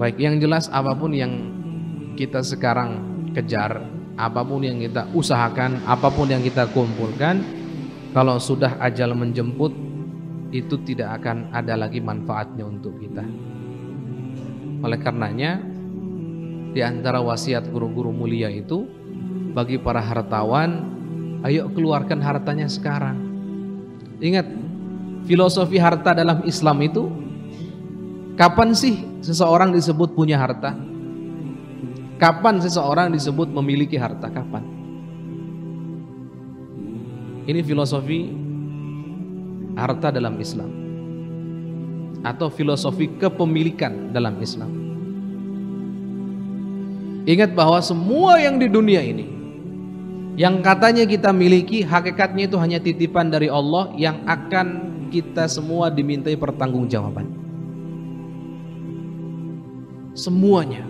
Baik, yang jelas apa pun yang kita sekarang kejar, apa pun yang kita usahakan, apa pun yang kita kumpulkan, kalau sudah ajal menjemput, itu tidak akan ada lagi manfaatnya untuk kita. Oleh karenanya, di antara wasiat guru-guru mulia itu, bagi para hartawan, ayo keluarkan hartanya sekarang. Ingat, filosofi harta dalam Islam itu, kapan sih seseorang disebut punya harta? Kapan seseorang disebut memiliki harta? Kapan? Ini filosofi harta dalam Islam atau filosofi kepemilikan dalam Islam. Ingat bahwa semua yang di dunia ini yang katanya kita miliki hakikatnya itu hanya titipan dari Allah yang akan kita semua dimintai pertanggungjawaban. Semuanya